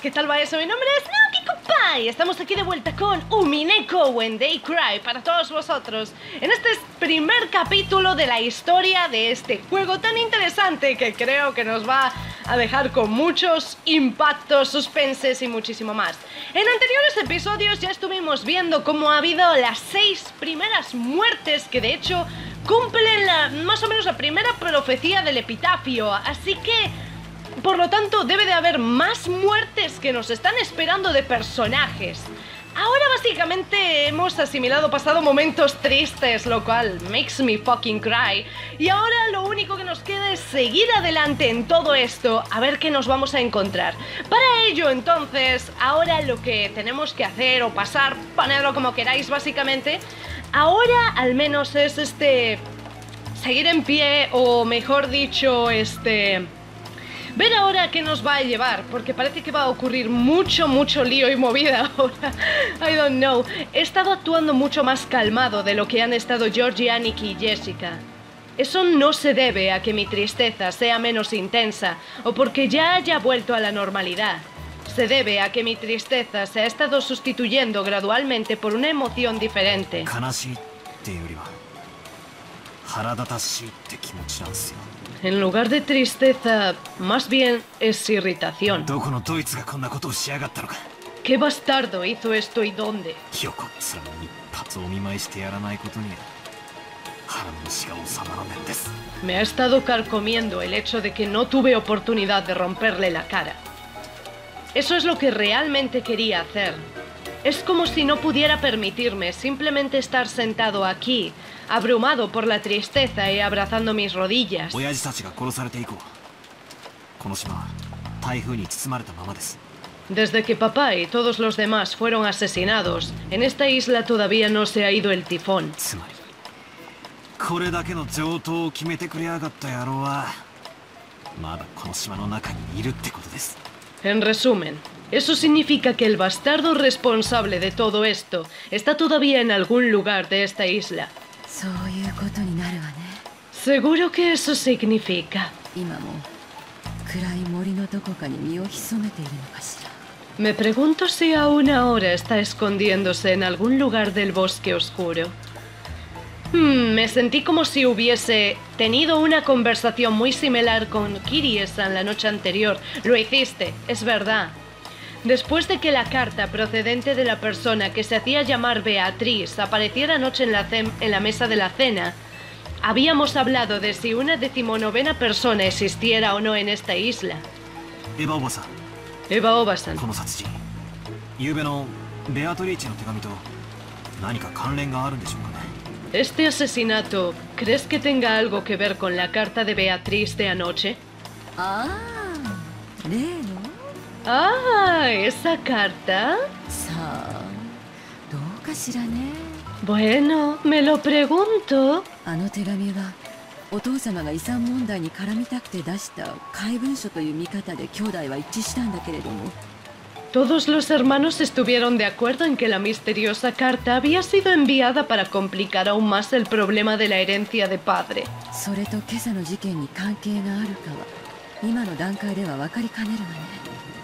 ¿qué tal va eso? Mi nombre es Naoki Kupai. Estamos aquí de vuelta con Umineko When They Cry para todos vosotros en este primer capítulo de la historia de este juego tan interesante que creo que nos va a dejar con muchos impactos, suspenses y muchísimo más. En anteriores episodios ya estuvimos viendo cómo ha habido las seis primeras muertes que de hecho cumplen la- más o menos la primera profecía del epitafio, así que por lo tanto, debe de haber más muertes que nos están esperando de personajes. Ahora básicamente hemos asimilado pasado momentos tristes, lo cual makes me fucking cry. Y ahora lo único que nos queda es seguir adelante en todo esto, a ver qué nos vamos a encontrar. Para ello, entonces, ahora lo que tenemos que hacer o pasar, ponedlo como queráis básicamente, ahora al menos es este... Seguir en pie o mejor dicho, este... Ver ahora qué nos va a llevar, porque parece que va a ocurrir mucho, mucho lío y movida ahora. I don't know. He estado actuando mucho más calmado de lo que han estado Georgie, Aniki y Jessica. Eso no se debe a que mi tristeza sea menos intensa o porque ya haya vuelto a la normalidad. Se debe a que mi tristeza se ha estado sustituyendo gradualmente por una emoción diferente en lugar de tristeza, más bien es irritación. ¿Qué bastardo hizo esto y dónde? Me ha estado carcomiendo el hecho de que no tuve oportunidad de romperle la cara. Eso es lo que realmente quería hacer. Es como si no pudiera permitirme simplemente estar sentado aquí, abrumado por la tristeza y abrazando mis rodillas. Desde que papá y todos los demás fueron asesinados, en esta isla todavía no se ha ido el tifón. En resumen, eso significa que el bastardo responsable de todo esto está todavía en algún lugar de esta isla. Seguro que eso significa. Me pregunto si aún ahora está escondiéndose en algún lugar del bosque oscuro. Hmm, me sentí como si hubiese tenido una conversación muy similar con Kirie-san la noche anterior. Lo hiciste, es verdad. Después de que la carta procedente de la persona que se hacía llamar Beatriz apareciera anoche en la, en la mesa de la cena, habíamos hablado de si una decimonovena persona existiera o no en esta isla. Eva Obasan. Eva Obasan. ¿Este asesinato crees que tenga algo que ver con la carta de Beatriz de anoche? Ah, Ah, esa carta. さあどうかしらね Bueno, me lo pregunto. あの手紙はお父様が遺産問題に絡みたくて出した怪文書という見方で兄弟は一致したんだけれども Todos los hermanos estuvieron de acuerdo en que la misteriosa carta había sido enviada para complicar aún más el problema de la herencia de padre.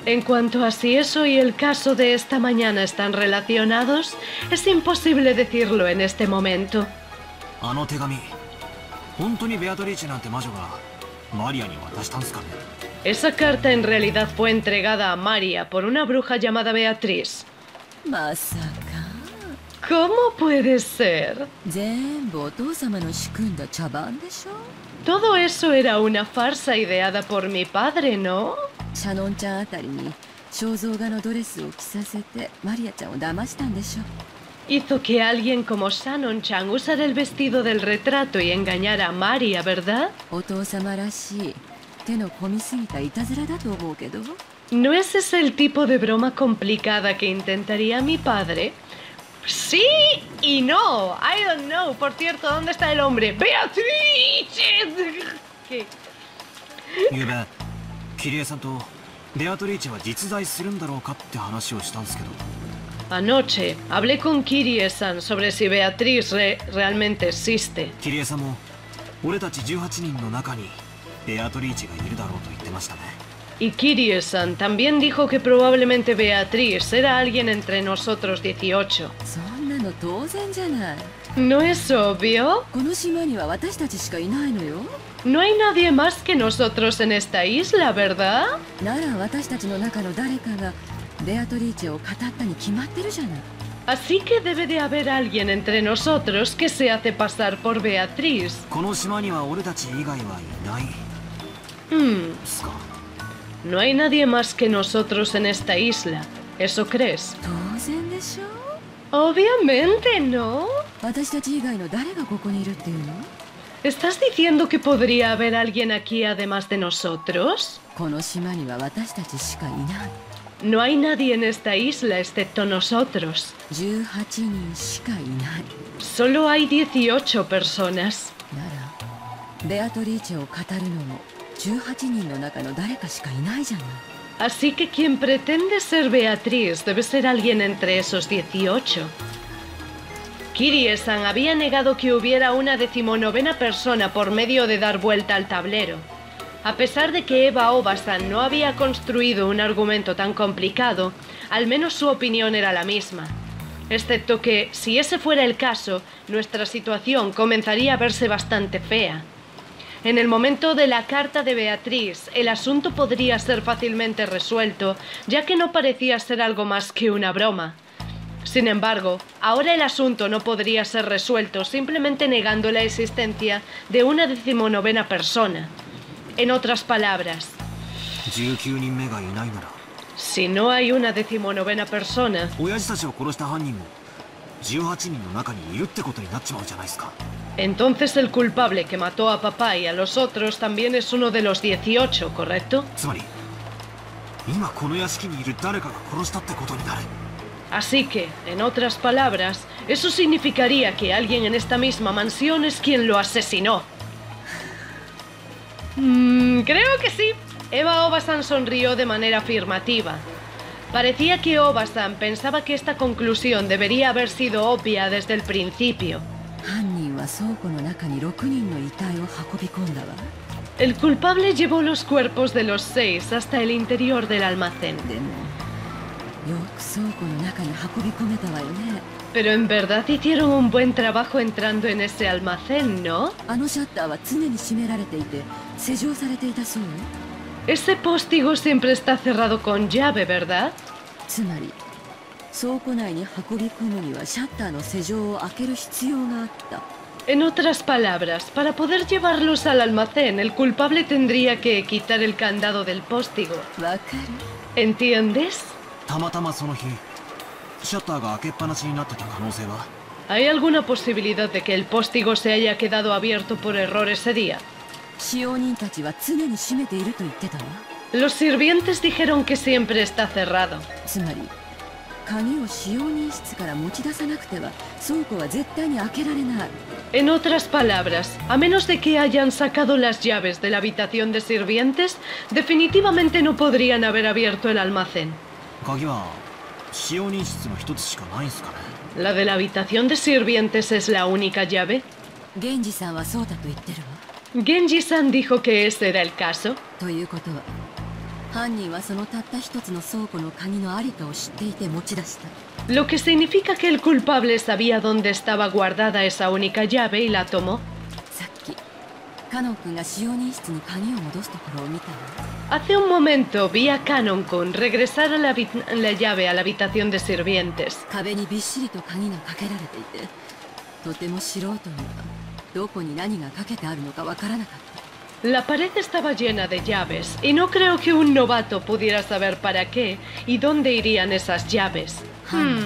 En cuanto a si eso y el caso de esta mañana están relacionados, es imposible decirlo en este momento. Esa carta en realidad fue entregada a Maria por una bruja llamada Beatriz. ¿Cómo puede ser? Todo eso era una farsa ideada por mi padre, ¿no? シャノンちゃんあたりに肖像画のドレスを着させてマリアちゃんを騙したんでしょ Hizo que alguien como Shannon-chan usara el vestido del retrato y engañara a Maria, ¿verdad? お父様らしい手の込みすぎたいたずらだと思うけど ¿No es ese el tipo de broma complicada que intentaría mi padre? Sí y no. I don't know. Por cierto, ¿dónde está el hombre? ¡Beatriz! ¿Qué? キリエさんとベアトリーチェは実在するんだろうかって話をしたんですけど Anoche hablé con Kirie-san sobre si Beatriz re- realmente existe. キリエさんも俺たち18人の中にベアトリーチェがいるだろうと言ってましたね Y Kirie-san también dijo que probablemente Beatriz era alguien entre nosotros 18. そんなの当然じゃない ¿No es obvio? この島には私たちしかいないのよ No hay nadie más que nosotros en esta isla, ¿verdad? Así que debe de haber alguien entre nosotros que se hace pasar por Beatriz. Hmm. No hay nadie más que nosotros en esta isla. ¿Eso crees? Obviamente no. ¿Estás diciendo que podría haber alguien aquí además de nosotros? No hay nadie en esta isla excepto nosotros. Solo hay 18 personas. Así que quien pretende ser Beatriz debe ser alguien entre esos 18. Kirie-san había negado que hubiera una decimonovena persona por medio de dar vuelta al tablero. A pesar de que Eva Obasan no había construido un argumento tan complicado, al menos su opinión era la misma. Excepto que, si ese fuera el caso, nuestra situación comenzaría a verse bastante fea. En el momento de la carta de Beatriz, el asunto podría ser fácilmente resuelto, ya que no parecía ser algo más que una broma. Sin embargo, ahora el asunto no podría ser resuelto simplemente negando la existencia de una decimonovena persona. En otras palabras, si no hay una decimonovena persona, entonces el culpable que mató a papá y a los otros también es uno de los 18, ¿correcto? Así que, en otras palabras, eso significaría que alguien en esta misma mansión es quien lo asesinó. Mm, creo que sí. Eva Obasan sonrió de manera afirmativa. Parecía que Obasan pensaba que esta conclusión debería haber sido obvia desde el principio. El culpable llevó los cuerpos de los seis hasta el interior del almacén. Pero en verdad hicieron un buen trabajo entrando en ese almacén, ¿no? Ah, ese póstigo siempre está cerrado con llave, ¿verdad? En otras palabras, para poder llevarlos al almacén, el culpable tendría que quitar el candado del póstigo. ¿Entiendes? たまたまその日シャッターが開けっぱなしになってた可能性は ¿Hay alguna posibilidad de que el póstigo se haya quedado abierto por error ese día? 使用人たちは常に閉めていると言ってたわ Los sirvientes dijeron que siempre está cerrado. つまり鍵を使用人室から持ち出さなくては倉庫は絶対に開けられない En otras palabras, a menos de que hayan sacado las llaves de la habitación de sirvientes, definitivamente no podrían haber abierto el almacén. 鍵は使用人室の一つしかないんすかね ¿La de la habitación de sirvientes es la única llave? 源氏さんはそうだと言ってるわ Genji-san dijo que ese era el caso. ということは犯人はそのたった一つの倉庫の鍵のありかを知っていて持ち出した Lo que significa que el culpable sabía dónde estaba guardada esa única llave y la tomó. さっきカノン君が使用人室に鍵を戻すところを見たわ Hace un momento vi a Canon con regresar a la, llave a la habitación de sirvientes. La pared estaba llena de llaves y no creo que un novato pudiera saber para qué y dónde irían esas llaves. Hmm.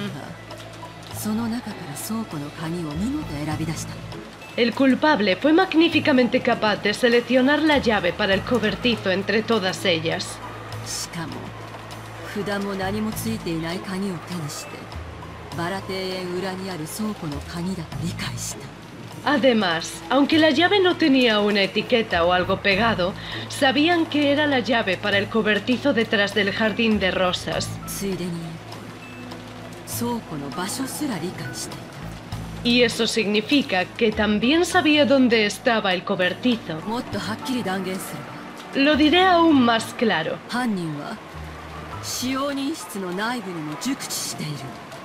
El culpable fue magníficamente capaz de seleccionar la llave para el cobertizo entre todas ellas. Además, aunque la llave no tenía una etiqueta o algo pegado, sabían que era la llave para el cobertizo detrás del jardín de rosas. Y eso significa que también sabía dónde estaba el cobertizo. Lo diré aún más claro.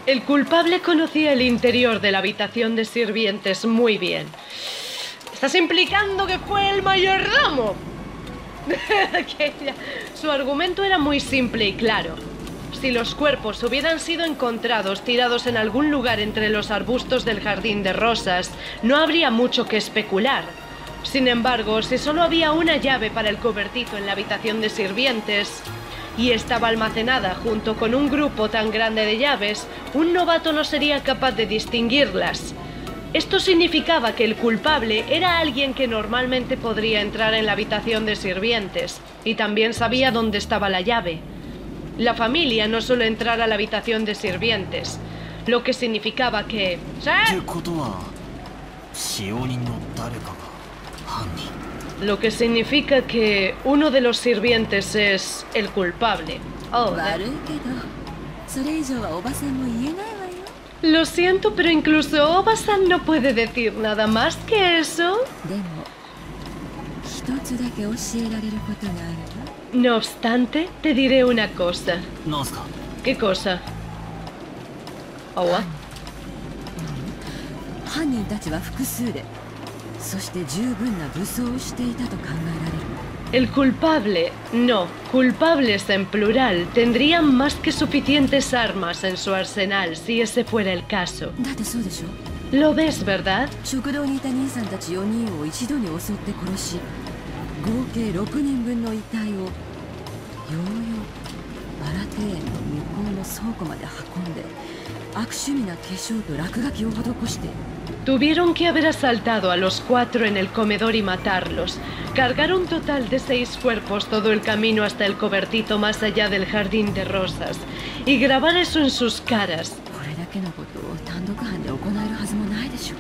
El culpable conocía el interior de la habitación de sirvientes muy bien. Estás implicando que fue el mayordomo. Su argumento era muy simple y claro. Si los cuerpos hubieran sido encontrados tirados en algún lugar entre los arbustos del jardín de rosas, no habría mucho que especular. Sin embargo, si solo había una llave para el cobertizo en la habitación de sirvientes y estaba almacenada junto con un grupo tan grande de llaves, un novato no sería capaz de distinguirlas. Esto significaba que el culpable era alguien que normalmente podría entrar en la habitación de sirvientes y también sabía dónde estaba la llave la familia no suele entrar a la habitación de sirvientes, lo que significaba que... ¿Sí? Lo que significa que uno de los sirvientes es el culpable. Oh, lo siento, pero incluso Obasan no puede decir nada más que eso. でも一つだけ教えられることがあるわ No obstante, te diré una cosa. なんすか ¿Qué cosa? Oh, what? 犯人たちは複数でそして十分な武装をしていたと考えられる El culpable, no, culpables en plural, tendrían más que suficientes armas en su arsenal si ese fuera el caso. だってそうでしょ ¿Lo ves, verdad? 食堂にいた兄さんたち4人を一度に襲って殺し 合計6人分の遺体をようようバラ庭園の向こうの倉庫まで運んで悪趣味な化粧と落書きを施して Tuvieron que haber asaltado a los cuatro en el comedor y matarlos. Cargar un total de seis cuerpos todo el camino hasta el cobertizo más allá del jardín de rosas. Y grabar eso en sus caras. これだけのことを単独犯で行えるはずもないでしょ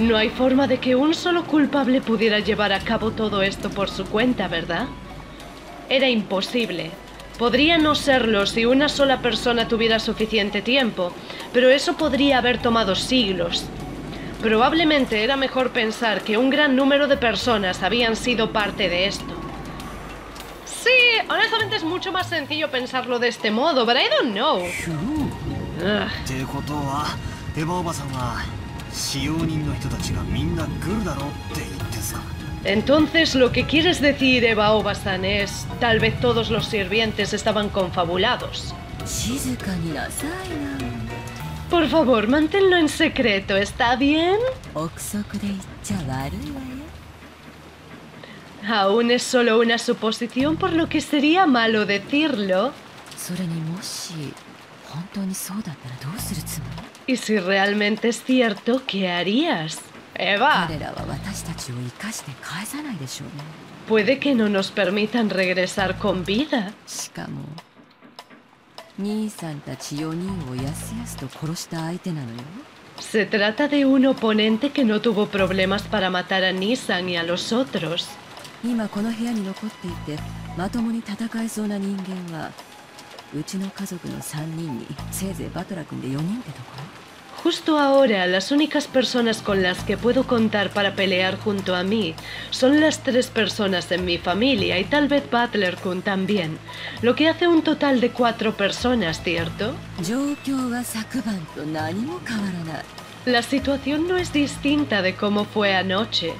No hay forma de que un solo culpable pudiera llevar a cabo todo esto por su cuenta, ¿verdad? Era imposible. Podría no serlo si una sola persona tuviera suficiente tiempo, pero eso podría haber tomado siglos. Probablemente era mejor pensar que un gran número de personas habían sido parte de esto. Sí, honestamente es mucho más sencillo pensarlo de este modo, but I don't know. ふう Ugh. Entonces lo que quieres decir, Eva Obasan, es tal vez todos los sirvientes estaban confabulados. Por favor, manténlo en secreto, ¿está bien? Aún es solo una suposición, por lo que sería malo decirlo. Y si realmente es cierto, ¿qué harías? Eva. Puede que no nos permitan regresar con vida. Se trata de un oponente que no tuvo problemas para matar a Nissan y a los otros. うな人間はうちの家族の3人にせいぜいバトラ君で4人ってところ Justo ahora, las únicas personas con las que puedo contar para pelear junto a mí son las tres personas en mi familia y tal vez Butler Kun también, lo que hace un total de cuatro personas, ¿cierto? 状況は昨晩と何も変わらない La situación no es distinta de cómo fue anoche.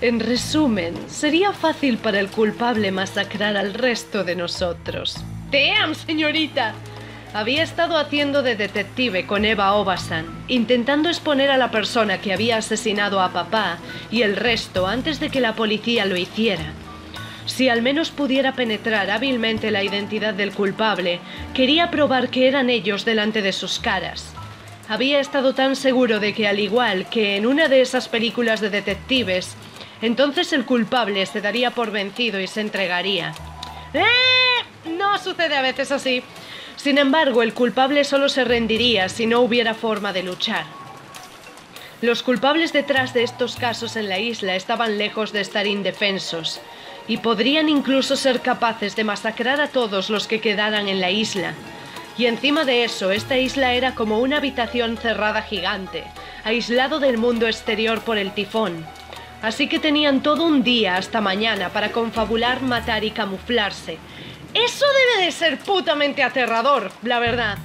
En resumen, sería fácil para el culpable masacrar al resto de nosotros. ¡Damn, señorita! Había estado haciendo de detective con Eva Obasan, intentando exponer a la persona que había asesinado a papá y el resto antes de que la policía lo hiciera. Si al menos pudiera penetrar hábilmente la identidad del culpable, quería probar que eran ellos delante de sus caras. Había estado tan seguro de que al igual que en una de esas películas de detectives, entonces el culpable se daría por vencido y se entregaría. ¡Eh! No sucede a veces así. Sin embargo, el culpable solo se rendiría si no hubiera forma de luchar. Los culpables detrás de estos casos en la isla estaban lejos de estar indefensos y podrían incluso ser capaces de masacrar a todos los que quedaran en la isla. Y encima de eso, esta isla era como una habitación cerrada gigante, aislado del mundo exterior por el tifón. Así que tenían todo un día hasta mañana para confabular, matar y camuflarse. Eso debe de ser putamente aterrador, la verdad.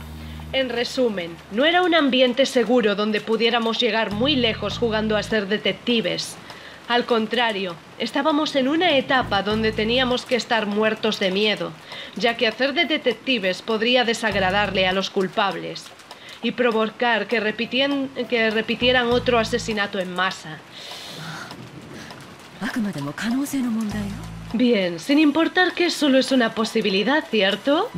En resumen, no era un ambiente seguro donde pudiéramos llegar muy lejos jugando a ser detectives. Al contrario, estábamos en una etapa donde teníamos que estar muertos de miedo, ya que hacer de detectives podría desagradarle a los culpables y provocar que, repitieran otro asesinato en masa. Bien, sin importar que solo es una posibilidad, ¿cierto?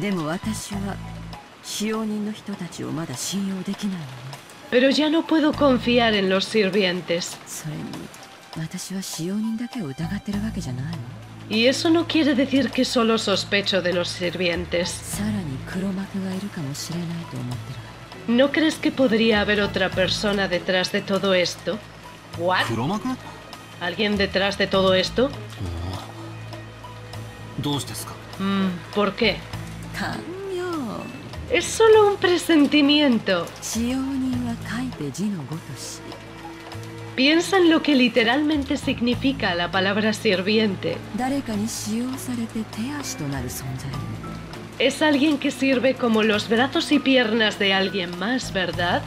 Pero ya no puedo confiar en los sirvientes. Y eso no quiere decir que solo sospecho de los sirvientes. ¿No crees que podría haber otra persona detrás de todo esto? ¿What? ¿Alguien detrás de todo esto? Oh. Mm, ¿Por qué? Es solo un presentimiento. Piensa en lo que literalmente significa la palabra sirviente. Es alguien que sirve como los brazos y piernas de alguien más, ¿verdad?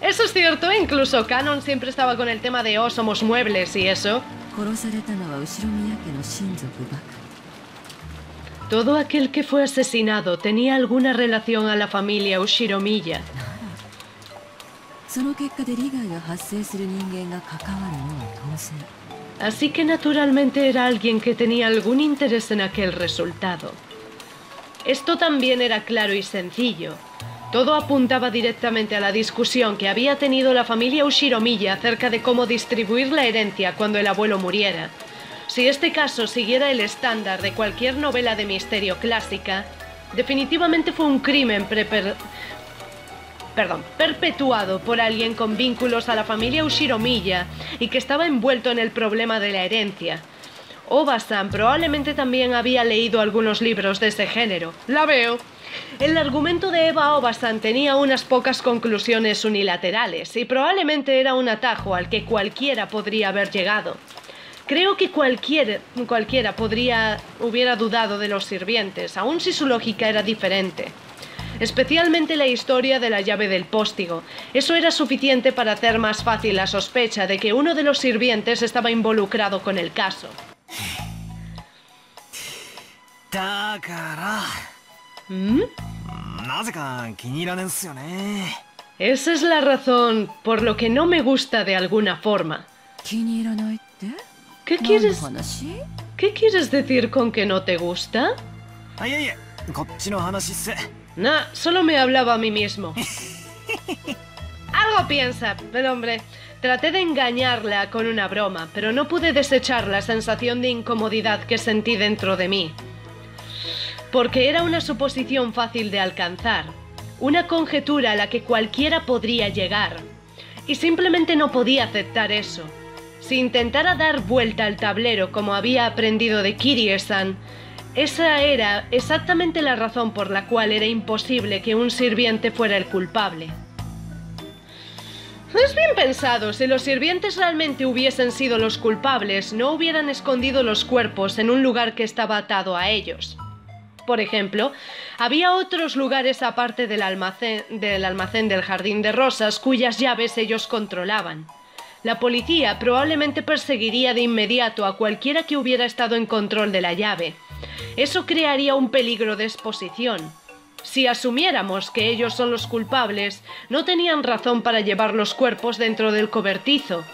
Eso es cierto, incluso Canon siempre estaba con el tema de oh, somos muebles y eso. Todo aquel que fue asesinado tenía alguna relación a la familia Ushiromiya. りならその結果で利害が発生する人間が関わるのは当然 Así que naturalmente era alguien que tenía algún interés en aquel resultado. Esto también era claro y sencillo. Todo apuntaba directamente a la discusión que había tenido la familia Ushiromiya acerca de cómo distribuir la herencia cuando el abuelo muriera. Si este caso siguiera el estándar de cualquier novela de misterio clásica, definitivamente fue un crimen preper- perdón, perpetuado por alguien con vínculos a la familia Ushiromiya y que estaba envuelto en el problema de la herencia. Obasan probablemente también había leído algunos libros de ese género. La veo. El argumento de Eva Obasan tenía unas pocas conclusiones unilaterales y probablemente era un atajo al que cualquiera podría haber llegado. Creo que cualquier, cualquiera podría hubiera dudado de los sirvientes, aun si su lógica era diferente especialmente la historia de la llave del póstigo. Eso era suficiente para hacer más fácil la sospecha de que uno de los sirvientes estaba involucrado con el caso. ¿Mm? Esa es la razón por lo que no me gusta de alguna forma. ¿Qué quieres? ¿Qué quieres decir con que no te gusta? Nah, solo me hablaba a mí mismo. Algo piensa, el hombre. Traté de engañarla con una broma, pero no pude desechar la sensación de incomodidad que sentí dentro de mí. Porque era una suposición fácil de alcanzar, una conjetura a la que cualquiera podría llegar. Y simplemente no podía aceptar eso. Si intentara dar vuelta al tablero como había aprendido de Kirie-san, esa era exactamente la razón por la cual era imposible que un sirviente fuera el culpable. Es bien pensado, si los sirvientes realmente hubiesen sido los culpables, no hubieran escondido los cuerpos en un lugar que estaba atado a ellos. Por ejemplo, había otros lugares aparte del almacén, del del Jardín de Rosas cuyas llaves ellos controlaban. La policía probablemente perseguiría de inmediato a cualquiera que hubiera estado en control de la llave. Eso crearía un peligro de exposición. Si asumiéramos que ellos son los culpables, no tenían razón para llevar los cuerpos dentro del cobertizo.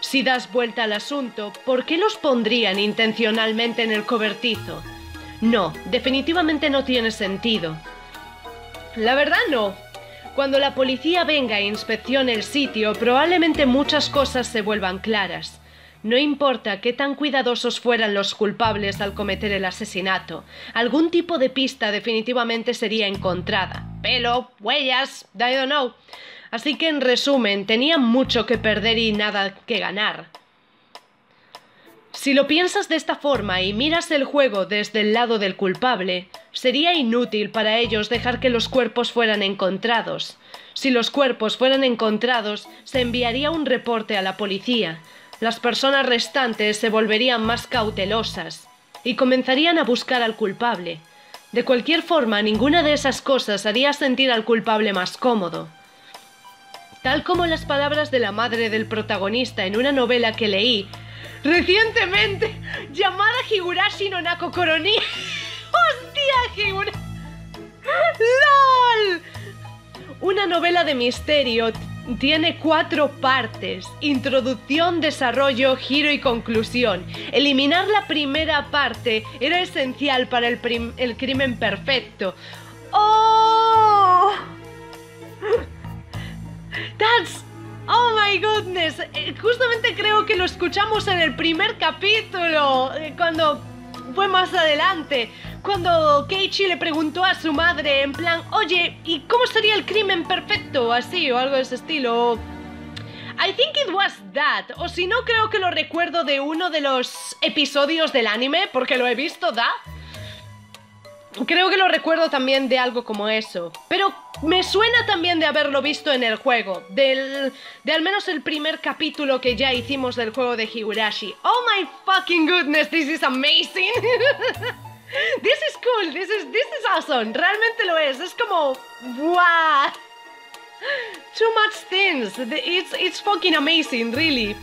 Si das vuelta al asunto, ¿por qué los pondrían intencionalmente en el cobertizo? No, definitivamente no tiene sentido. La verdad no. Cuando la policía venga e inspeccione el sitio, probablemente muchas cosas se vuelvan claras. No importa qué tan cuidadosos fueran los culpables al cometer el asesinato, algún tipo de pista definitivamente sería encontrada. Pelo, huellas, I don't know. Así que en resumen, tenían mucho que perder y nada que ganar. Si lo piensas de esta forma y miras el juego desde el lado del culpable, sería inútil para ellos dejar que los cuerpos fueran encontrados. Si los cuerpos fueran encontrados, se enviaría un reporte a la policía. Las personas restantes se volverían más cautelosas y comenzarían a buscar al culpable. De cualquier forma, ninguna de esas cosas haría sentir al culpable más cómodo. Tal como las palabras de la madre del protagonista en una novela que leí recientemente llamada Higurashi no Nako Koroni. ¡Hostia, Higurashi! ¡LOL! Una novela de misterio tiene cuatro partes. Introducción, desarrollo, giro y conclusión. Eliminar la primera parte era esencial para el, crimen perfecto. ¡Oh! That's... Oh my goodness. Eh, Justamente creo que lo escuchamos en el primer capítulo, eh, cuando fue más adelante, cuando Keiichi le preguntó a su madre en plan, oye, ¿y cómo sería el crimen perfecto? Así o algo de ese estilo. I think it was that. O si no, creo que lo recuerdo de uno de los episodios del anime, porque lo he visto, da. Creo que lo recuerdo también de algo como eso. Pero me suena también de haberlo visto en el juego. Del, de al menos el primer capítulo que ya hicimos del juego de Higurashi. Oh my fucking goodness, this is amazing. this is cool, this is, this is awesome. Realmente lo es. Es como... ¡Wow! Too much things. It's, it's fucking amazing, really.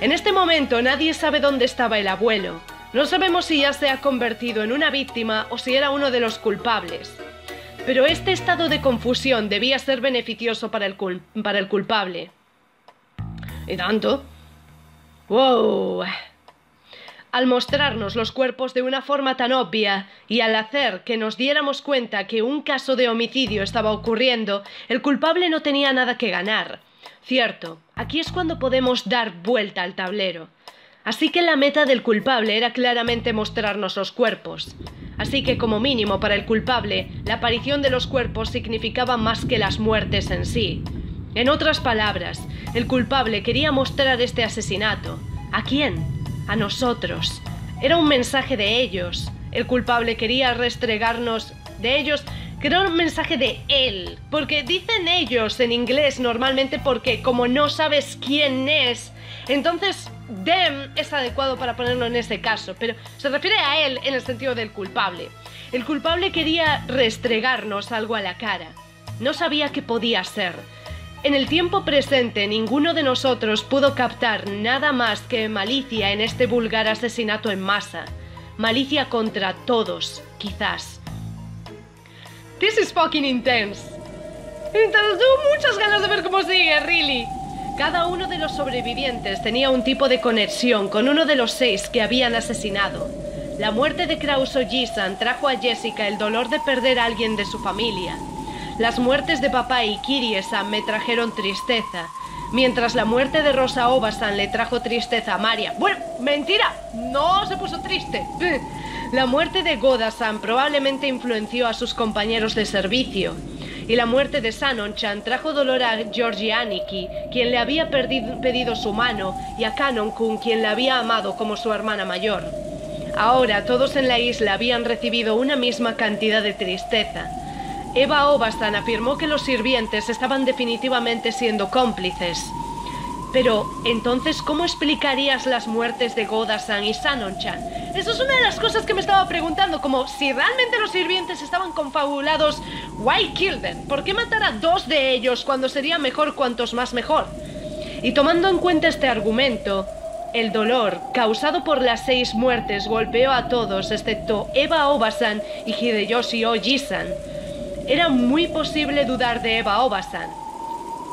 En este momento nadie sabe dónde estaba el abuelo. No sabemos si ya se ha convertido en una víctima o si era uno de los culpables. Pero este estado de confusión debía ser beneficioso para el, cul- para el culpable. ¿Y tanto? ¡Wow! Al mostrarnos los cuerpos de una forma tan obvia y al hacer que nos diéramos cuenta que un caso de homicidio estaba ocurriendo, el culpable no tenía nada que ganar. Cierto, aquí es cuando podemos dar vuelta al tablero. Así que la meta del culpable era claramente mostrarnos los cuerpos. Así que como mínimo para el culpable, la aparición de los cuerpos significaba más que las muertes en sí. En otras palabras, el culpable quería mostrar este asesinato. ¿A quién? A nosotros. Era un mensaje de ellos. El culpable quería restregarnos de ellos. que un mensaje de él. Porque dicen ellos en inglés normalmente porque como no sabes quién es, entonces them es adecuado para ponerlo en ese caso. Pero se refiere a él en el sentido del culpable. El culpable quería restregarnos algo a la cara. No sabía qué podía ser. En el tiempo presente, ninguno de nosotros pudo captar nada más que malicia en este vulgar asesinato en masa. Malicia contra todos, quizás. This is fucking intense. Entonces, tengo muchas ganas de ver cómo sigue, really. Cada uno de los sobrevivientes tenía un tipo de conexión con uno de los seis que habían asesinado. La muerte de Krauso Jisan trajo a Jessica el dolor de perder a alguien de su familia. Las muertes de papá y Kirie-san me trajeron tristeza, mientras la muerte de Rosa Obasan le trajo tristeza a Maria. Bueno, mentira, no se puso triste. La muerte de Goda-san probablemente influenció a sus compañeros de servicio. Y la muerte de Sanon-chan trajo dolor a Georgie Aniki, quien le había pedido su mano, y a Kanon-kun, quien la había amado como su hermana mayor. Ahora todos en la isla habían recibido una misma cantidad de tristeza. Eva Obastan afirmó que los sirvientes estaban definitivamente siendo cómplices. Pero, entonces, ¿cómo explicarías las muertes de Goda-san y Sanon-chan? Eso es una de las cosas que me estaba preguntando, como si realmente los sirvientes estaban confabulados, why kill them? ¿Por qué matar a dos de ellos cuando sería mejor cuantos más mejor? Y tomando en cuenta este argumento, el dolor causado por las seis muertes golpeó a todos excepto Eva Obasan y Hideyoshi Ojisan. Era muy posible dudar de Eva Obasan,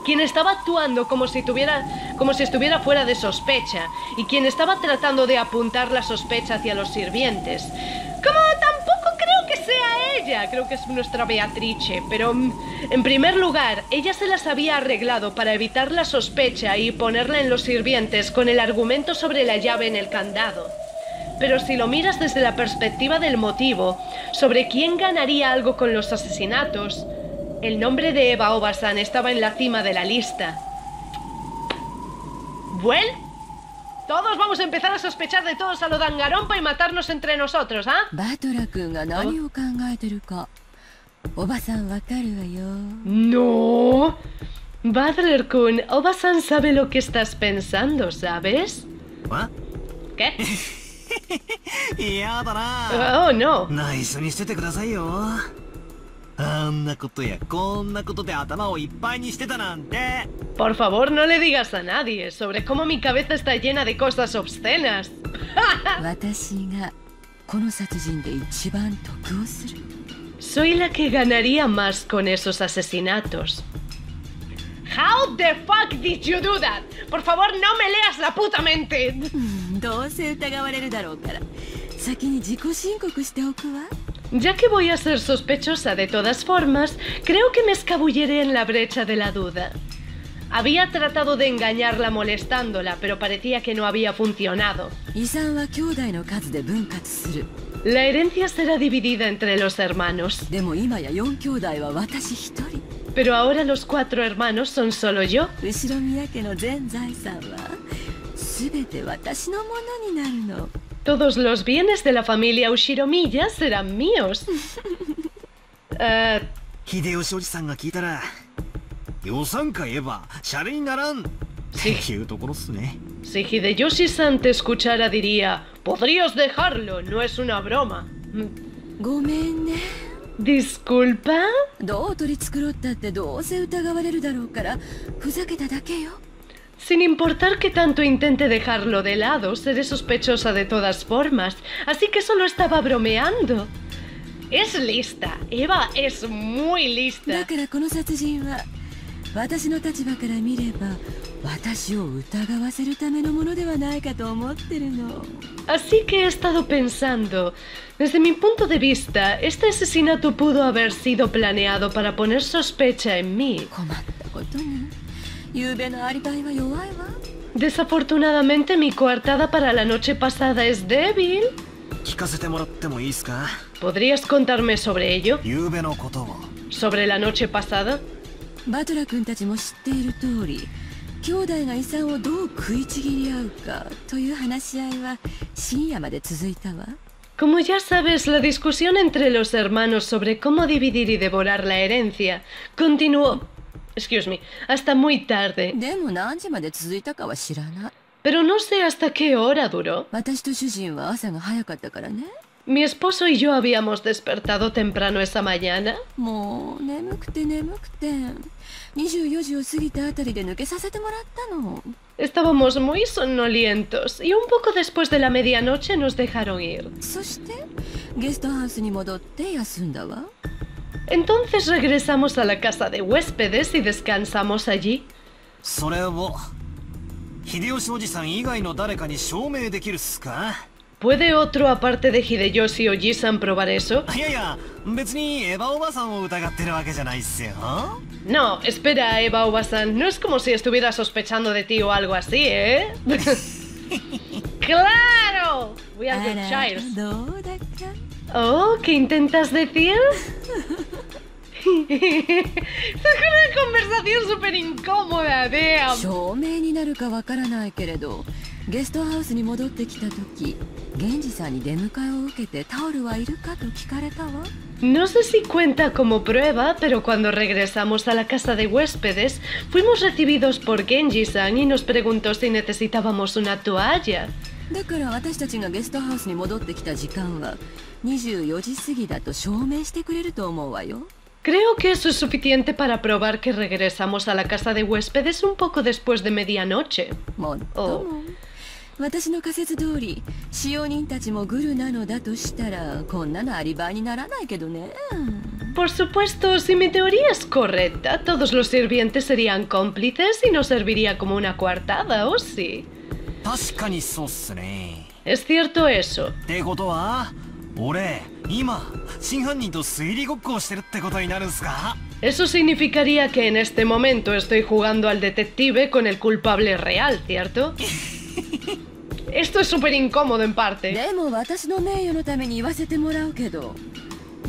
quien estaba actuando como si, tuviera, como si estuviera fuera de sospecha y quien estaba tratando de apuntar la sospecha hacia los sirvientes. Como tampoco creo que sea ella, creo que es nuestra Beatrice, pero mm, en primer lugar, ella se las había arreglado para evitar la sospecha y ponerla en los sirvientes con el argumento sobre la llave en el candado. Pero si lo miras desde la perspectiva del motivo, sobre quién ganaría algo con los asesinatos, el nombre de Eva Obasan estaba en la cima de la lista. Bueno, todos vamos a empezar a sospechar de todos a lo dangarompa y matarnos entre nosotros, ¿ah? No. Badler-kun, Obasan sabe lo que estás pensando, ¿sabes? ¿Qué? 嫌だな Oh, no. 内緒にしててくださいよあんなことやこんなことで頭をいっぱいにしてたなんて Por favor, no le digas a nadie sobre cómo mi cabeza está llena de cosas obscenas. 私がこの殺人で一番得をする Soy la que ganaría más con esos asesinatos. How the fuck did you do that? Por favor, no me leas la puta mente. どうせ疑われるだろうから先に自己申告しておくわ Ya que voy a ser sospechosa de todas formas, creo que me escabulliré en la brecha de la duda. Había tratado de engañarla molestándola, pero parecía que no había funcionado. 遺産は兄弟の数で分割する La herencia será dividida entre los hermanos, でも今や4兄弟は私一人 pero ahora los cuatro hermanos son solo yo. Todos los bienes de la familia Ushiromiya serán míos. Eh, 秀吉おじさんが聞いたら予算か言えばシャレにならんっていうところっすね si Hideyoshi-san te escuchara diría, podrías dejarlo, no es una broma. Mm, ごめんね ¿Disculpa? Sin importar que tanto intente dejarlo de lado, seré sospechosa de todas formas, así que solo estaba bromeando. Es lista. Eva es muy lista. Así que he estado pensando, desde mi punto de vista, este asesinato pudo haber sido planeado para poner sospecha en mí. Desafortunadamente mi coartada para la noche pasada es débil. ¿Podrías contarme sobre ello? ¿Sobre la noche pasada? Como ya sabes, la discusión entre los hermanos sobre cómo dividir y devorar la herencia continuó excuse me, hasta muy tarde. Pero no sé hasta qué hora duró. Mi esposo y yo habíamos despertado temprano esa mañana. Estábamos muy somnolientos y un poco después de la medianoche nos dejaron ir. Entonces regresamos a la casa de huéspedes y descansamos allí. ¿Puede otro aparte de Hideyoshi o Jisan probar eso? No, espera, Eva Obasan. No es como si estuviera sospechando de ti o algo así, ¿eh? ¡Claro! We あ are good ら child. どうだか Oh, ¿qué intentas decir? es una conversación súper incómoda, damn. 証明になるかわからないけれどゲストハウスに戻ってきた時源氏さんに出迎えを受けてタオルはいるかと聞かれたわ No sé si cuenta como prueba, pero cuando regresamos a la casa de huéspedes, fuimos recibidos por Genji-san y nos preguntó si necesitábamos una toalla. だから私たちがゲストハウスに戻ってきた時間は24時過ぎだと証明してくれると思うわよ Creo que eso es suficiente para probar que regresamos a la casa de huéspedes un poco después de medianoche. もっとも私の仮説通り使用人たちもグルなのだとしたらこんなのアリバイにならないけどね Por supuesto, si mi teoría es correcta, todos los sirvientes serían cómplices y nos serviría como una coartada, ¿o sí? Es cierto eso. Eso significaría que en este momento estoy jugando al detective con el culpable real, ¿cierto? Esto es súper incómodo en parte.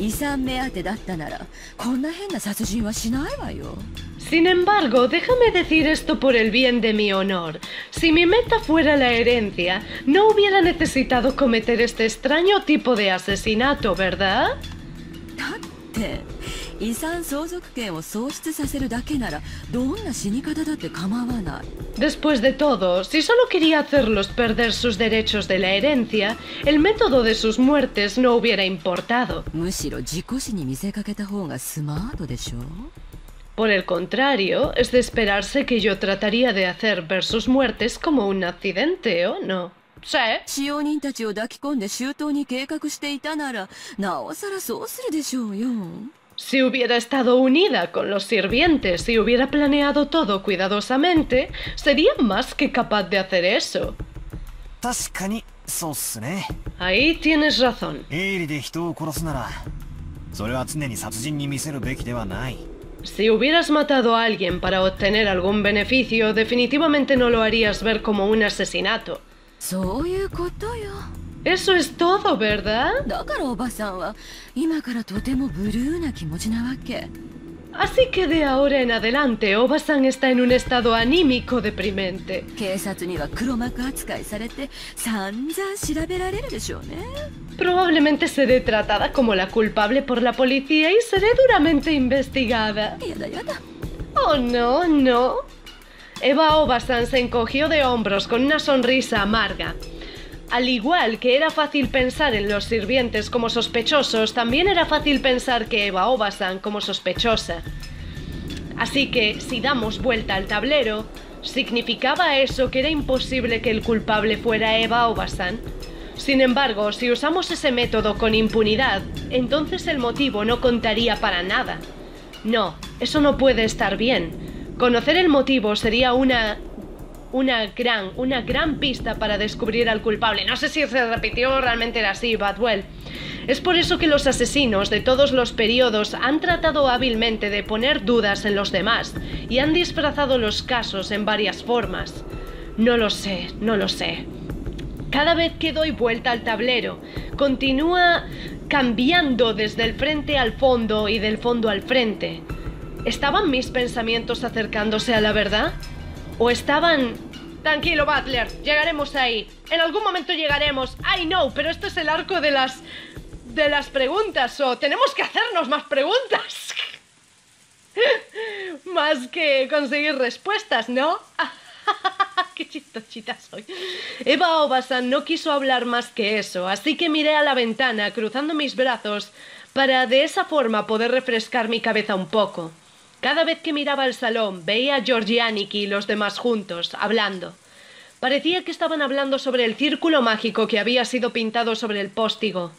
でも私の名誉のために言わせてもらうけど遺産目当てだったならこんな変な殺人はしないわよ Sin embargo, déjame decir esto por el bien de mi honor. Si mi meta fuera la herencia, no hubiera necesitado cometer este extraño tipo de asesinato, ¿verdad? だって 遺産相続権を喪失させるだけならどんな死に方だって構わない Después de todo, si solo quería hacerlos perder sus derechos de la herencia, el método de sus muertes no hubiera importado. むしろ事故死に見せかけた方がスマートでしょ Por el contrario, es de esperarse que yo trataría de hacer ver sus muertes como un accidente, ¿o no? Sí. 使用人たちを抱き込んで周到に計画していたならなおさらそうするでしょうよ Si hubiera estado unida con los sirvientes y hubiera planeado todo cuidadosamente, sería más que capaz de hacer eso. Ahí tienes razón. Si hubieras matado a alguien para obtener algún beneficio, definitivamente no lo harías ver como un asesinato. Eso es todo, ¿verdad? Así que de ahora en adelante, Obasan está en un estado anímico deprimente. Probablemente seré tratada como la culpable por la policía y seré duramente investigada. Oh, no, no. Eva Obasan se encogió de hombros con una sonrisa amarga. Al igual que era fácil pensar en los sirvientes como sospechosos, también era fácil pensar que Eva Obasan como sospechosa. Así que, si damos vuelta al tablero, ¿significaba eso que era imposible que el culpable fuera Eva Obasan? Sin embargo, si usamos ese método con impunidad, entonces el motivo no contaría para nada. No, eso no puede estar bien. Conocer el motivo sería una una gran, una gran pista para descubrir al culpable. No sé si se repitió realmente era así, Badwell. Es por eso que los asesinos de todos los periodos han tratado hábilmente de poner dudas en los demás y han disfrazado los casos en varias formas. No lo sé, no lo sé. Cada vez que doy vuelta al tablero, continúa cambiando desde el frente al fondo y del fondo al frente. ¿Estaban mis pensamientos acercándose a la verdad? ¿O estaban... Tranquilo, Butler, llegaremos ahí. En algún momento llegaremos. I know, pero esto es el arco de las... de las preguntas. O tenemos que hacernos más preguntas. más que conseguir respuestas, ¿no? ¡Qué chistosita soy! Eva Obasan no quiso hablar más que eso, así que miré a la ventana cruzando mis brazos para de esa forma poder refrescar mi cabeza un poco. Cada vez que miraba al salón veía a Georgianik y los demás juntos, hablando. Parecía que estaban hablando sobre el círculo mágico que había sido pintado sobre el póstigo.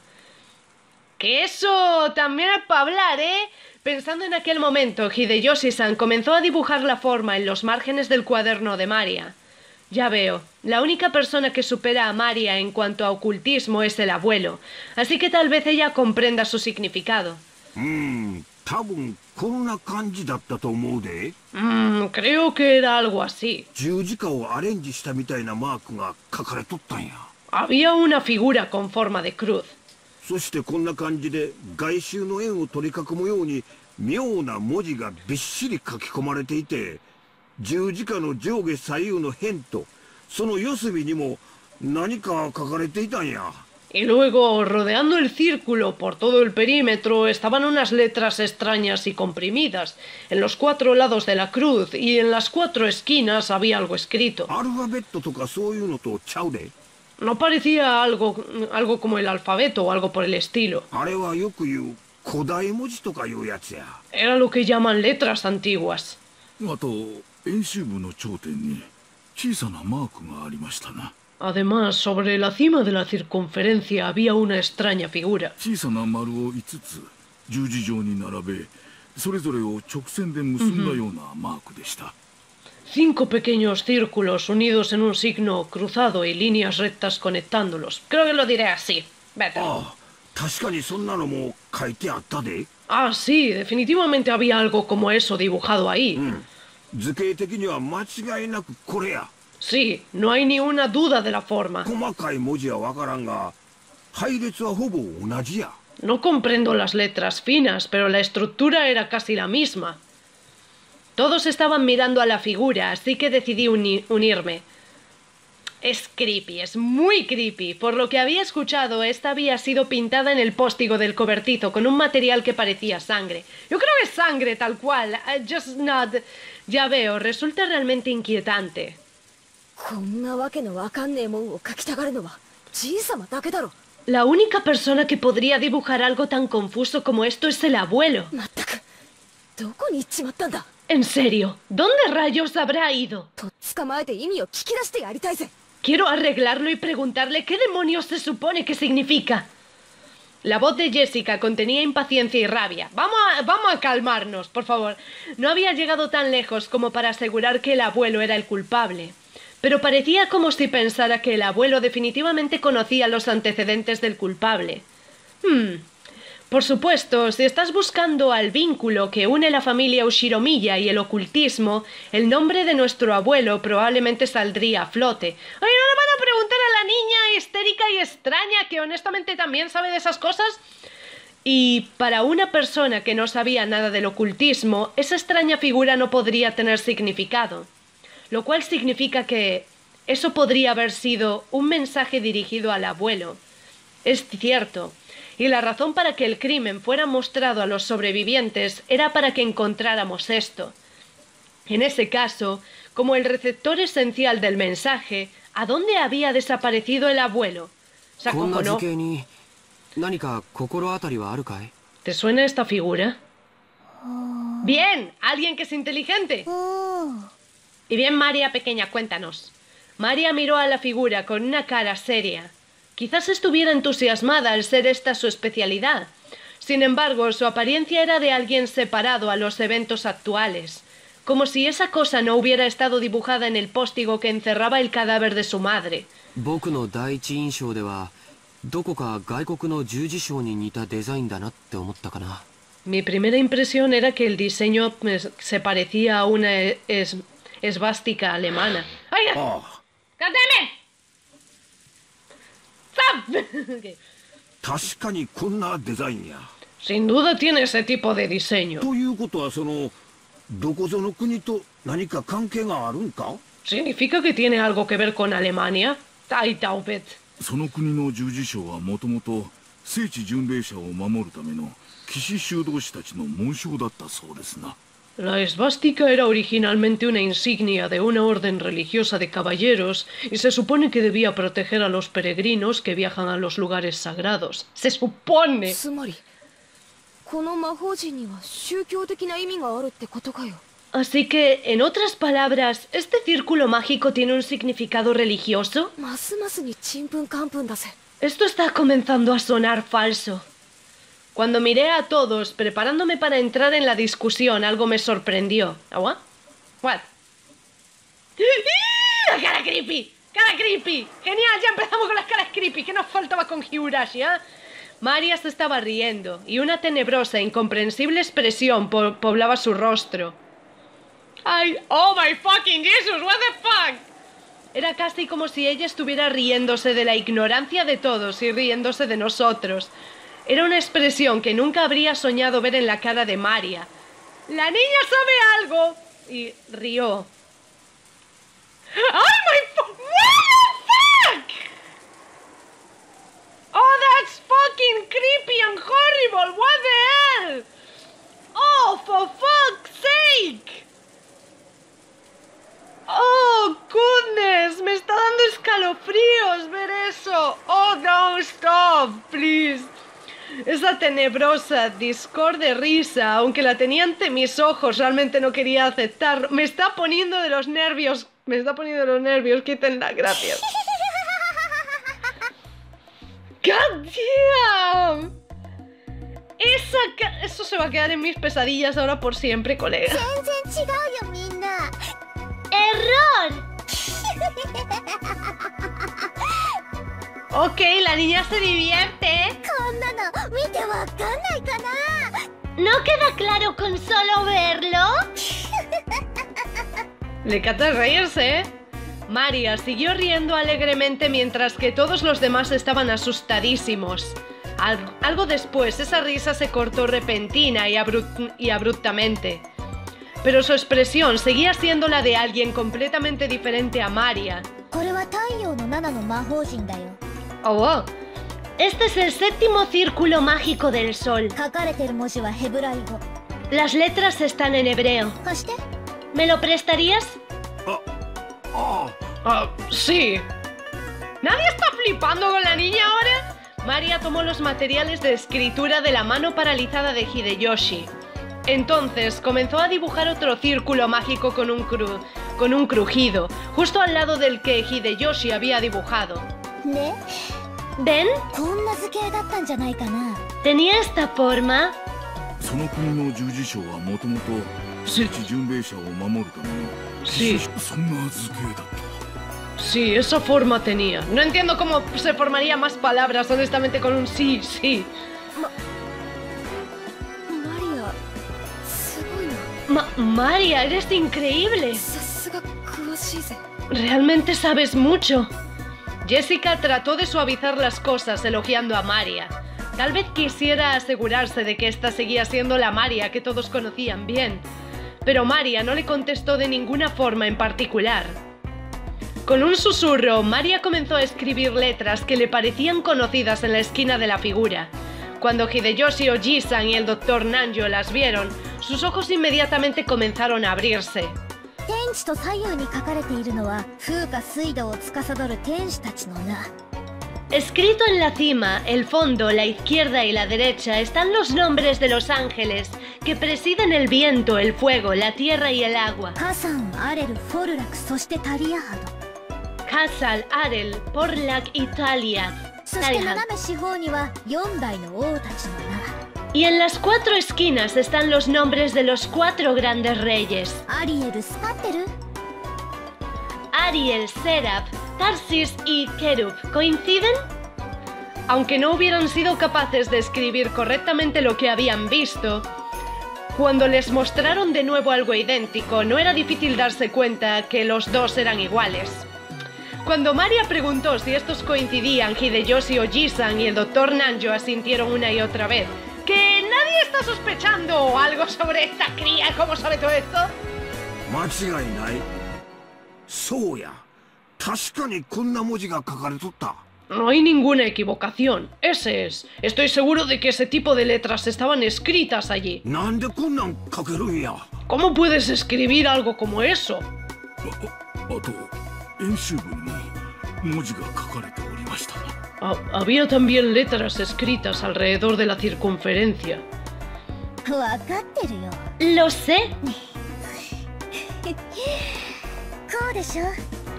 Que eso también es para hablar, ¿eh? Pensando en aquel momento, Hideyoshi-san comenzó a dibujar la forma en los márgenes del cuaderno de Maria. Ya veo, la única persona que supera a Maria en cuanto a ocultismo es el abuelo, así que tal vez ella comprenda su significado. うん多分こんな感じだったと思うで Mmm, creo que era algo así. 十字架をアレンジしたみたいなマークが書かれとったんや Había una figura con forma de cruz. そしてこんな感じで外周の円を取り囲むように妙な文字がびっしり書き込まれていて十字架の上下左右の辺とその四隅にも何か書かれていたんや Y luego, rodeando el círculo por todo el perímetro, estaban unas letras extrañas y comprimidas. En los cuatro lados de la cruz y en las cuatro esquinas había algo escrito. No parecía algo, algo como el alfabeto o algo por el estilo. Era lo que llaman letras antiguas. Además, sobre la cima de la circunferencia había una extraña figura. Cinco pequeños círculos unidos en un signo cruzado y líneas rectas conectándolos. Creo que lo diré así. Ah, sí, definitivamente había algo como eso dibujado ahí. Sí, no hay ni una duda de la forma. No comprendo las letras finas, pero la estructura era casi la misma. Todos estaban mirando a la figura, así que decidí unirme. Es creepy, es muy creepy. Por lo que había escuchado, esta había sido pintada en el póstigo del cobertizo con un material que parecía sangre. Yo creo que es sangre tal cual. I just not. Ya veo, resulta realmente inquietante. こんなわけのわかんねえもんを描きたがるのはじいさまだけだろ La única persona que podría dibujar algo tan confuso como esto es el abuelo. まったくどこに行っちまったんだ En serio, ¿dónde rayos habrá ido? とっ捕まえて意味を聞き出してやりたいぜ Quiero arreglarlo y preguntarle qué demonios se supone que significa. La voz de Jessica contenía impaciencia y rabia. Vamos a, vamos a calmarnos, por favor. No había llegado tan lejos como para asegurar que el abuelo era el culpable. Pero parecía como si pensara que el abuelo definitivamente conocía los antecedentes del culpable. Hmm. Por supuesto, si estás buscando al vínculo que une la familia Ushiromiya y el ocultismo, el nombre de nuestro abuelo probablemente saldría a flote. Oye, ¿no le van a preguntar a la niña histérica y extraña que honestamente también sabe de esas cosas? Y para una persona que no sabía nada del ocultismo, esa extraña figura no podría tener significado lo cual significa que eso podría haber sido un mensaje dirigido al abuelo. Es cierto, y la razón para que el crimen fuera mostrado a los sobrevivientes era para que encontráramos esto. En ese caso, como el receptor esencial del mensaje, ¿a dónde había desaparecido el abuelo? ¿Te suena esta figura? Ah. Bien, alguien que es inteligente. Ah. Y bien, María pequeña, cuéntanos. María miró a la figura con una cara seria. Quizás estuviera entusiasmada al ser esta su especialidad. Sin embargo, su apariencia era de alguien separado a los eventos actuales, como si esa cosa no hubiera estado dibujada en el póstigo que encerraba el cadáver de su madre. 僕の第一印象ではどこか外国の十字章に似たデザインだなって思ったかな Mi primera impresión era que el diseño pues, se parecía a una es- esvástica alemana. ¡Ay! ああ ¡Cáteme! ¡Zap! 確かにこんなデザインや Sin duda tiene ese tipo de diseño. ということはそのどこぞの国と何か関係があるんか ¿Significa que tiene algo que ver con Alemania? ¡Ay, Taubet! その国の十字章はもともと聖地巡礼者を守るための騎士修道士たちの紋章だったそうですな la esvástica era originalmente una insignia de una orden religiosa de caballeros y se supone que debía proteger a los peregrinos que viajan a los lugares sagrados. ¡Se supone! Así que, en otras palabras, ¿este círculo mágico tiene un significado religioso? Esto está comenzando a sonar falso. Cuando miré a todos preparándome para entrar en la discusión, algo me sorprendió. ¿Agua? ¿What? ¡Ah! ¡Cara creepy! ¡Cara creepy! ¡Genial! Ya empezamos con las caras creepy. ¿Qué nos faltaba con Higurashi, ah? María se estaba riendo y una tenebrosa e incomprensible expresión po- poblaba su rostro. ¡Ay! ¡Oh my fucking Jesus! ¿What the fuck? Era casi como si ella estuviera riéndose de la ignorancia de todos y riéndose de nosotros. Era una expresión que nunca habría soñado ver en la cara de María. ¡La niña sabe algo! Y rió. ¡Ay, my What the fuck! Oh, that's fucking creepy and horrible! What the hell? Oh, for fuck's sake! Oh, goodness, me está dando escalofríos ver eso. Oh, no, stop, please. Esa tenebrosa, discorde risa, aunque la tenía ante mis ojos, realmente no quería aceptar. Me está poniendo de los nervios. Me está poniendo de los nervios. Quítenla, gracias. God. Esa ca Eso se va a quedar en mis pesadillas ahora por siempre, colega. ¡Error! Ok, la niña se divierte. ¿No queda claro con solo verlo? Le encanta reírse, ¿eh? Maria siguió riendo alegremente mientras que todos los demás estaban asustadísimos. Algo después, esa risa se cortó repentina y, y abruptamente. Pero su expresión seguía siendo la de alguien completamente diferente a Maria. Oh. Este es el séptimo círculo mágico del sol. Las letras están en hebreo. ¿Me lo prestarías? Oh, oh, uh, sí. ¿Nadie está flipando con la niña ahora? Maria tomó los materiales de escritura de la mano paralizada de Hideyoshi. Entonces comenzó a dibujar otro círculo mágico con un, cru con un crujido, justo al lado del que Hideyoshi había dibujado. ね ¿Ven? こんな図形だったんじゃないかな Tenía esta forma. その国の十字章はもともと聖地巡礼者を守るための Sí. そんな図形だった Sí, esa forma tenía. No entiendo cómo se formaría más palabras, honestamente, con un sí, sí. マリアすごいな Ma- María, eres increíble. さすが詳しいぜ Realmente sabes mucho. Jessica trató de suavizar las cosas elogiando a María. Tal vez quisiera asegurarse de que esta seguía siendo la María que todos conocían bien. Pero María no le contestó de ninguna forma en particular. Con un susurro, María comenzó a escribir letras que le parecían conocidas en la esquina de la figura. Cuando Hideyoshi Ojisan y el Dr. Nanjo las vieron, sus ojos inmediatamente comenzaron a abrirse. 天地と左右に書かれているのは風化水道を司る天使たちの名 Escrito en la cima, el fondo, la izquierda y la derecha están los nombres de los ángeles que presiden el viento, el fuego, la tierra y el agua. カサンアレルフォルラクそしてタリアハド Casal, Arel, Porlac y Talia. そして斜め四方には4代の王たちの y en las cuatro esquinas están los nombres de los cuatro grandes reyes. Ariel, Ariel Serap, Tarsis y Kerub coinciden? Aunque no hubieran sido capaces de escribir correctamente lo que habían visto, cuando les mostraron de nuevo algo idéntico, no era difícil darse cuenta que los dos eran iguales. Cuando Maria preguntó si estos coincidían, Hideyoshi Ojisan y el Dr. Nanjo asintieron una y otra vez, ¿Que nadie está sospechando algo sobre esta cría? ¿Cómo sabe todo esto? 間違いないそうや確かにこんな文字が書かれとった No hay ninguna equivocación. Ese es. Estoy seguro de que ese tipo de letras estaban escritas allí. なんでこんなん書けるんや ¿Cómo puedes escribir algo como eso? ああと演習部にも文字が書かれておりました Ha- había también letras escritas alrededor de la circunferencia. 分かってるよ Lo sé. こうでしょ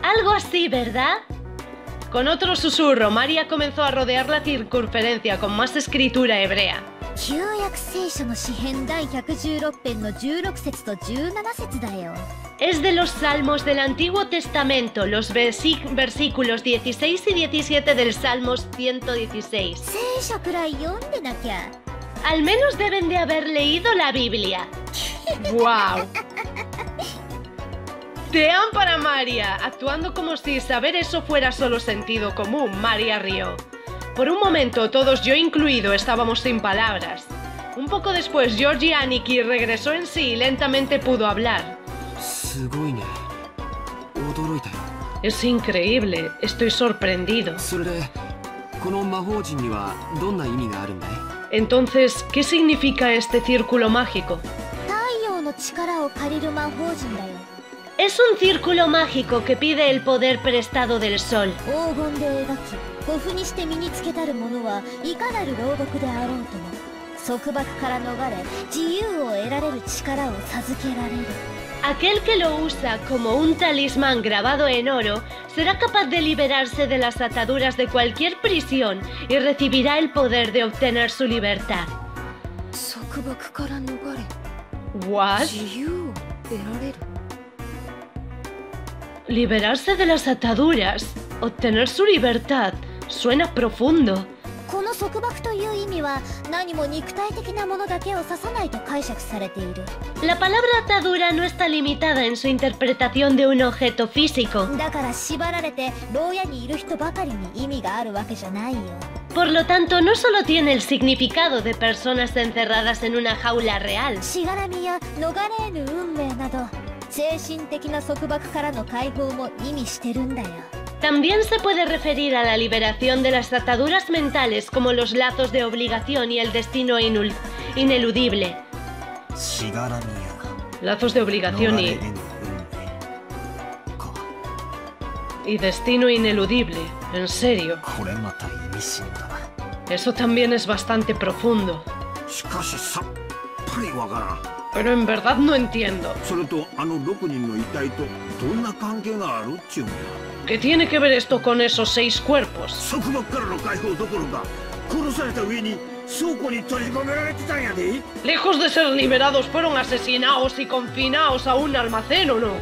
Algo así, ¿verdad? Con otro susurro, María comenzó a rodear la circunferencia con más escritura hebrea. 旧約聖書の詩編第116編の16節と17節だよ Es de los salmos del Antiguo Testamento, los versi- versículos 16 y 17 del Salmos 116. 聖書くらい読んでなきゃ Al menos deben de haber leído la Biblia. ¡Wow! Te para María, actuando como si saber eso fuera solo sentido común, María Río. Por un momento, todos, yo incluido, estábamos sin palabras. Un poco después, Georgie Aniki regresó en sí y lentamente pudo hablar. Es increíble, estoy sorprendido. Entonces, ¿qué significa este círculo mágico? Es un círculo mágico que pide el poder prestado del sol. Aquel que lo usa como un talismán grabado en oro será capaz de liberarse de las ataduras de cualquier prisión y recibirá el poder de obtener su libertad. What? Liberarse de las ataduras, obtener su libertad, suena profundo. この束縛という意味は何も肉体的なものだけを指さないと解釈されている La palabra atadura no está limitada en su interpretación de un objeto físico. だから縛られて牢屋にいる人ばかりに意味があるわけじゃないよ Por lo tanto, no solo tiene el significado de personas encerradas en una jaula real, しがらみや逃れぬ運命など精神的な束縛からの解放も意味してるんだよ También se puede referir a la liberación de las ataduras mentales como los lazos de obligación y el destino ineludible. Lazos de obligación y... Y destino ineludible, en serio. Eso también es bastante profundo. Pero en verdad no entiendo. ¿Qué tiene que ver esto con esos seis cuerpos? Lejos de ser liberados, fueron asesinados y confinados a un almacén, ¿o no?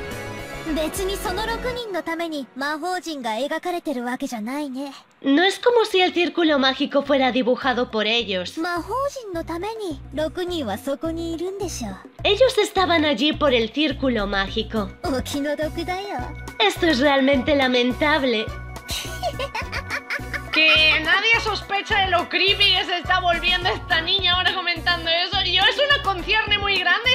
別にその6人のために魔法陣が描かれてるわけじゃないね No es como si el círculo mágico fuera dibujado por ellos. 魔法陣のために6人はそこにいるんでしょ Ellos estaban allí por el círculo mágico. お気の毒だよ Esto es realmente lamentable. Que nadie sospecha de lo creepy que se está volviendo esta niña ahora comentando eso. Yo, eso no concierne muy grande.